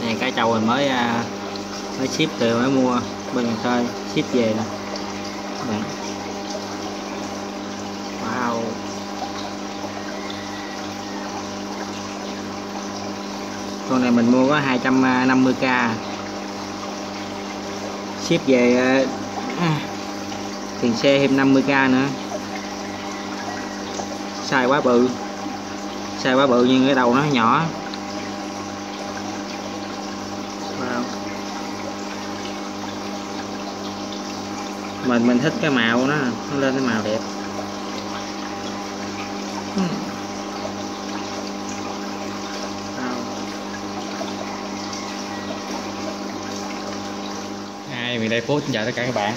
này cá trâu mình mới à, mới ship từ mới mua bên Cần Thơ ship về nè. Wow. Con này mình mua có 250k ship về à, tiền xe thêm 50k nữa. Sai quá bự. Sai quá bự nhưng cái đầu nó nhỏ wow mình mình thích cái màu nó nó lên cái màu đẹp. Hai mình đây Phú xin chào tất cả các bạn.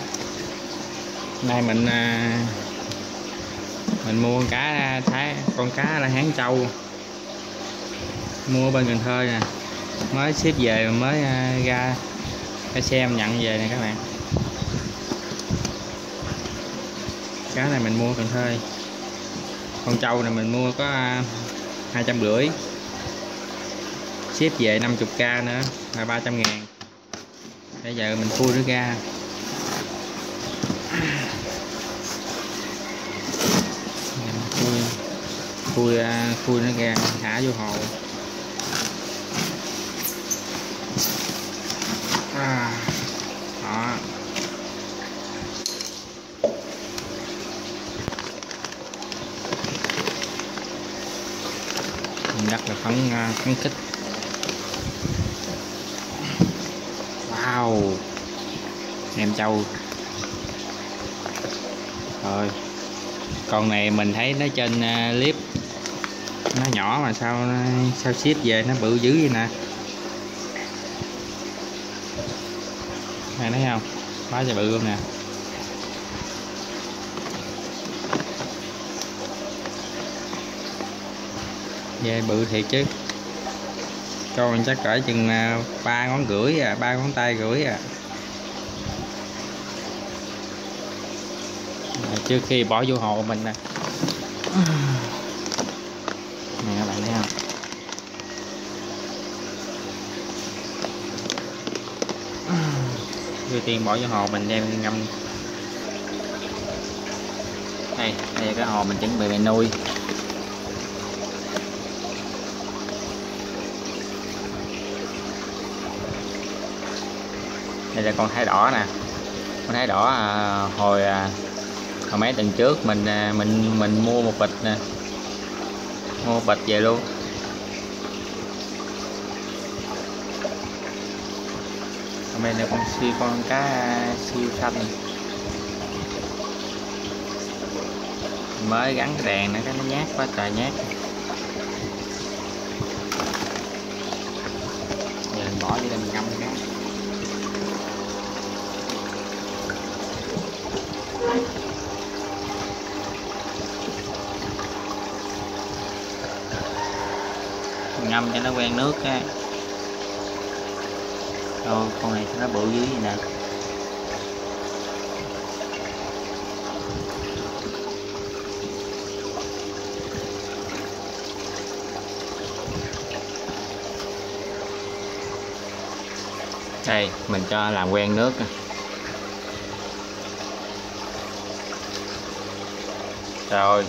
Nay mình à, mình mua con cá thái con cá là hán châu. Mua bên Cần Thơ nè. Mới ship về mới à, ra ra xem nhận về nè các bạn cá này mình mua Cần Thơ. Con trâu này mình mua có à, hai trăm rưỡi. Ship về 50k nữa là 300 ngàn. Bây giờ mình khui nó ra. Khui khui à, khui nó ra thả vô hồ. À, đó. Mình rất là phấn à, phấn khích. Wow. Em trâu. Rồi. Con này mình thấy nó trên à, clip. Nó nhỏ mà sao à, sao ship về nó bự dữ vậy nè? Này thấy không? Quá trời bự luôn nè? Về bự thiệt chứ. Con mình chắc cỡ chừng à, ba ngón rưỡi à ba ngón tay rưỡi à. Dạ, trước khi bỏ vô hồ mình nè. Nè, các bạn thấy không? Trước tiên bỏ vô hồ mình đem ngâm. Đây đây là cái hồ mình chuẩn bị mình nuôi. Đây là con thái đỏ nè. Con thái đỏ à, hồi à, hồi mấy tuần trước mình à, mình mình mua một bịch nè. Mua một bịch về luôn. Còn bên này con siêu con cá siêu xanh. Mới gắn cái đèn nữa cái nó nhát quá trời nhát. Giờ mình bỏ đi lên ngâm cái ngâm cho nó quen nước á rồi con này nó bự dưới vậy nè. Đây mình cho làm quen nước rồi.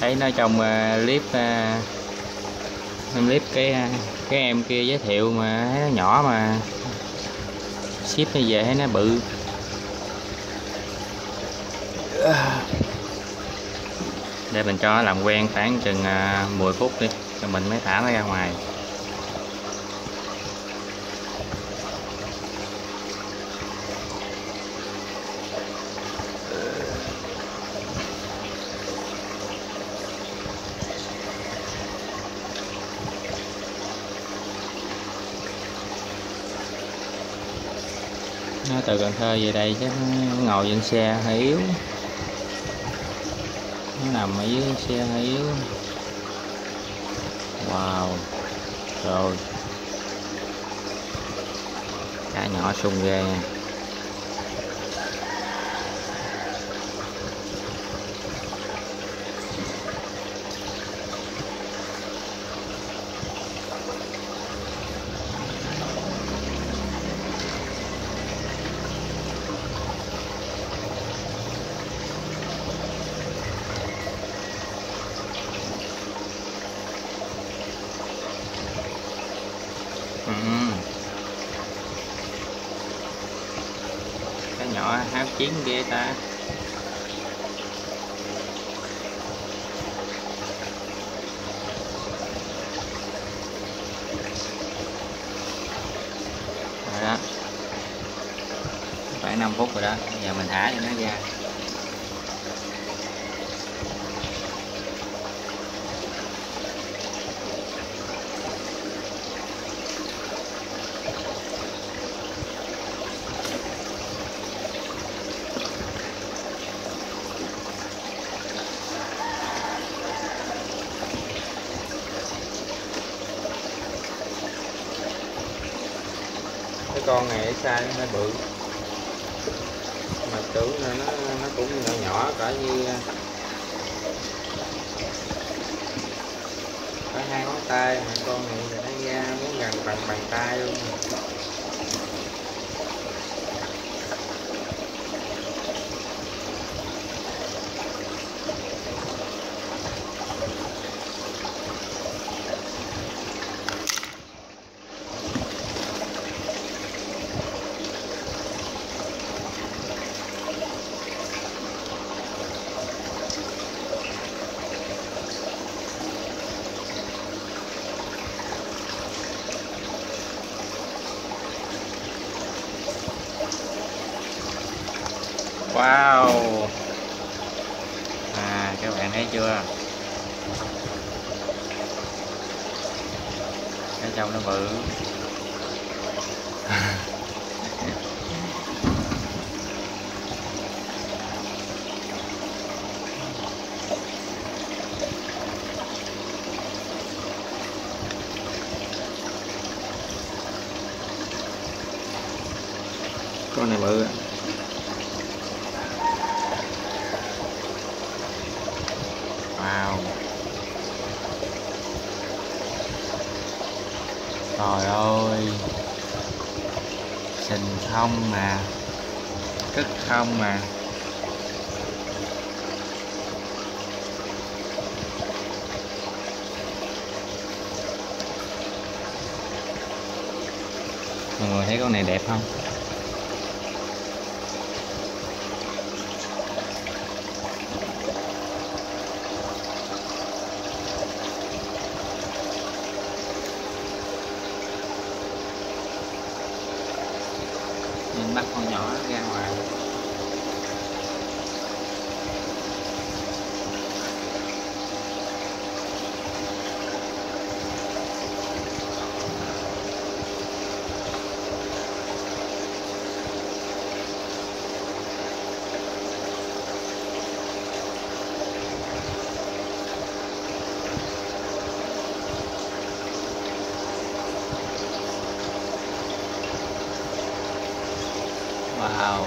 Thấy nó trong uh, clip ờ, xem clip cái cái em kia giới thiệu mà thấy nó nhỏ mà. Ship nó về thấy nó bự. Để mình cho nó làm quen khoảng chừng à, 10 phút đi rồi mình mới thả nó ra ngoài. Từ Cần Thơ về đây chắc ngồi trên xe hơi yếu nó nằm ở dưới xe hơi yếu wow rồi cá nhỏ sung ghê. nha ừ. cái nhỏ háo chiến ghê ta. Rồi đó. Phải 5 phút rồi đó bây giờ mình thả cho nó ra. Con này sai nó hơi bự. Mà tưởng là nó nó cũng nhỏ nhỏ cả như à, có hai ngón tay. Mà con này thì nó ra muốn gần bằng bàn tay luôn. Wow. À các bạn thấy chưa? Cái trong nó bự. Con này bự Wow. Trời ơi. Sình không mà. Cất không mà. Mọi người thấy con này đẹp không? Bắt con nhỏ ra ngoài. Wow.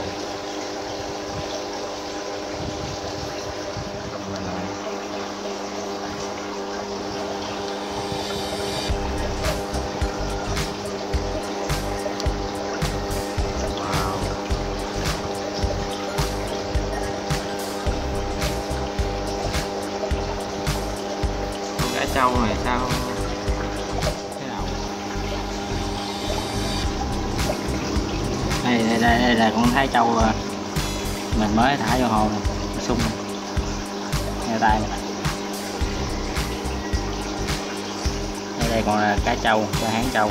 Cầm trâu này sao? Đây đây đây, đây là con thái trâu à, mình mới thả vô hồ này sung ngay tay. Đây đây còn là à, cá trâu cá hán trâu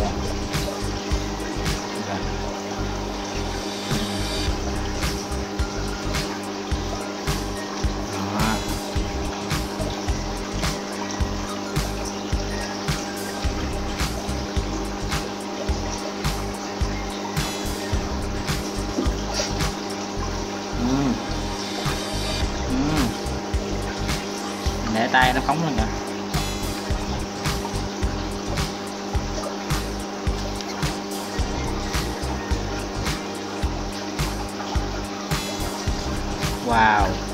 Để tay nó phóng lên kìa wow.